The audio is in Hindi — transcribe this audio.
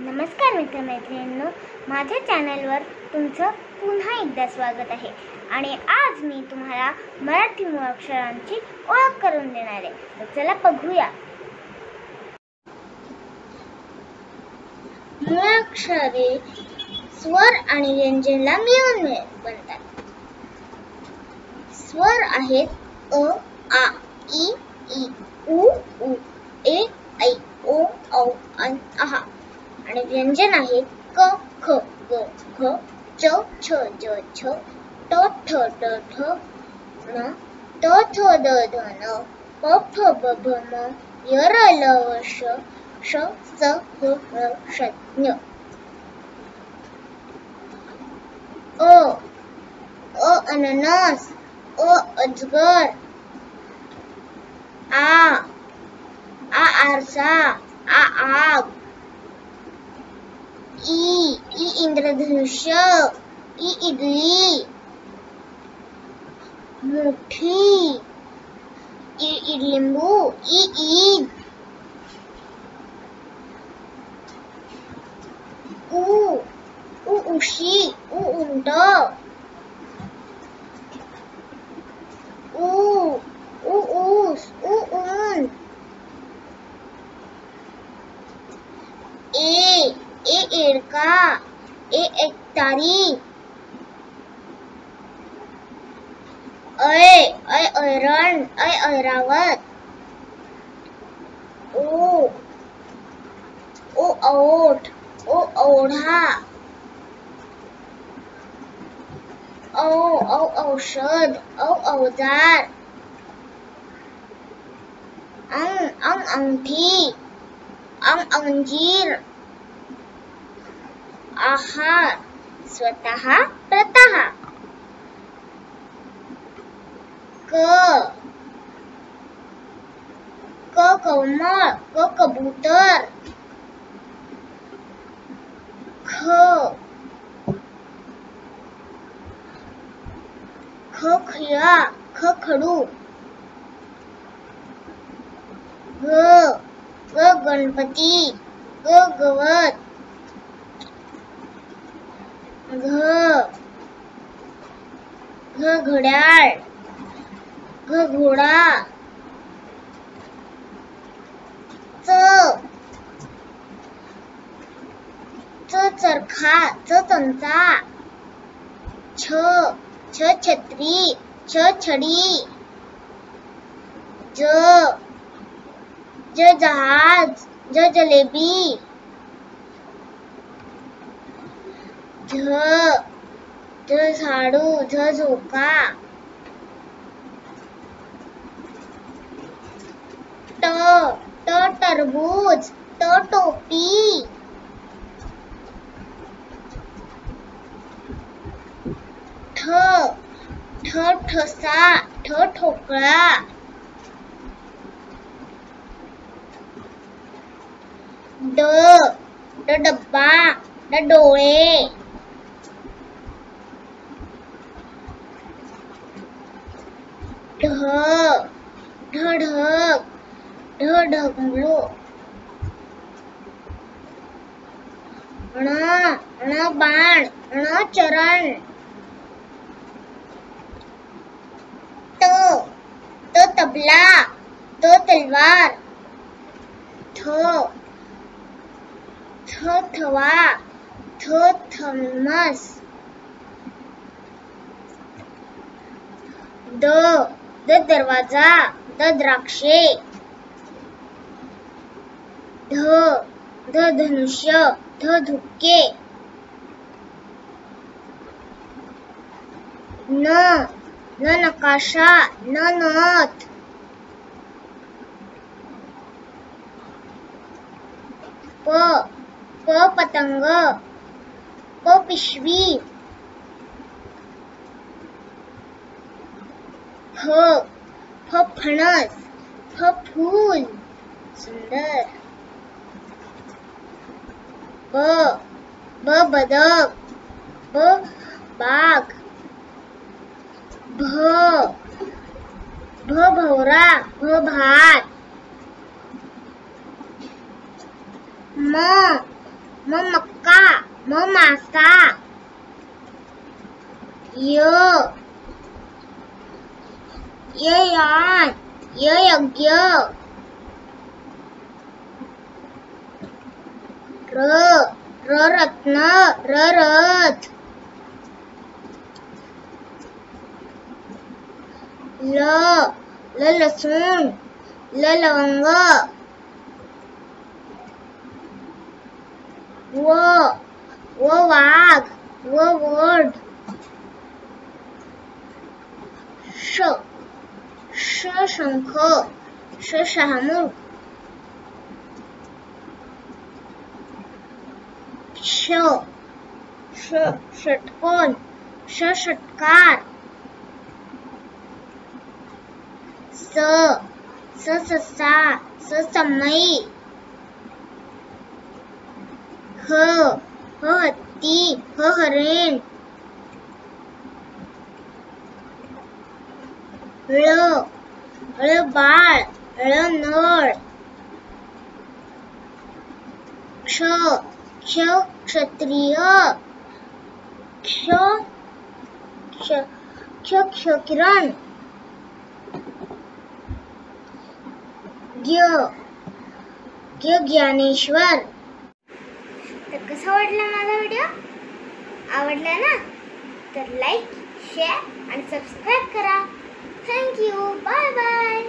नमस्कार मित्रमैत्रिणींनो माझ्या चॅनलवर तुमचं पुन्हा एकदा स्वागत आहे. आणि आज मी तुम्हाला मराठी मुळाक्षरांची ओळख करून देणार आहे. तर चला बघूया. मुळाक्षरे स्वर आणि व्यंजनला मिळून बनतात. स्वर आहेत अ आ इ ई उ उ. व्यंजन आहेत क ख ग घ च छ ज छ ट ठ ड ठ न त थ द ध न प फ ब भ म य र ल व श श स ह र ष ञ अ अ अननस अ अजगर आ आ आरसा आ आग ഇ ഇ ഇന്ദ്രധനുഷ് ഇ ഇഡ്ലി മുഠി ഇ ഇഡ്ലിംബു ഇ ഈദ് ഉ ഉ ഉഷി ഉ ഉണ്ട ഉ ഉ ഊസ് ഉ ഉൻ एडका ए ऐरण ऐ ऐरावत ओ ओ ओ औ औ औषध औ औज़ार। अंग अंग अंगठी अंग अंजीर। आहार स्वतः प्रतः। क। क कमळ क कबूतर ख। ख खिळा ख खडू ग। ग गणपती, ग गवत। घ घ घड्याळ, घ घोडा, च च चरखा, च चमचा, छ छ छत्री, छ छडी, ज ज जहाज़, ज जलेबी झ झ झाडू झ झोका ट ट ट टोपी. ठ ठ ठसा, ठ ठोकळा. ड ड डब्बा, ड डोळे. ण चरण. त त तबला, त तलवार. थ थ थवा, थ थर्मस द द दरवाज़ा, द द्राक्षे. ध ध धनुष्य, ध धुक्के। न न नकाशा, न नथ। प प पतंग, प पिशवी। फ फ फणस, फ फूल। सुंदर। ब ब बदक ब बाग, भ भ भवरा भ भात म म मक्का, म मासा, य य यान, य यज्ञ। र र रत्न, र रथ ल ल लसूण ल लवंग। व व वाघ, व वड श श शंख, श शहामूर। श षटकोन ष षटकार स स ससा स समई ह ह हत्ती ह ळ ळ बाळ ळ नळ क्ष क्ष क्षत्रिय क्ष क्ष किरण ज्ञ ज्ञ ज्ञानेश्वर तर कसा वाटला माझा व्हिडिओ ना? तर लाईक शेअर आणि सबस्क्राईब करा. Thank you bye bye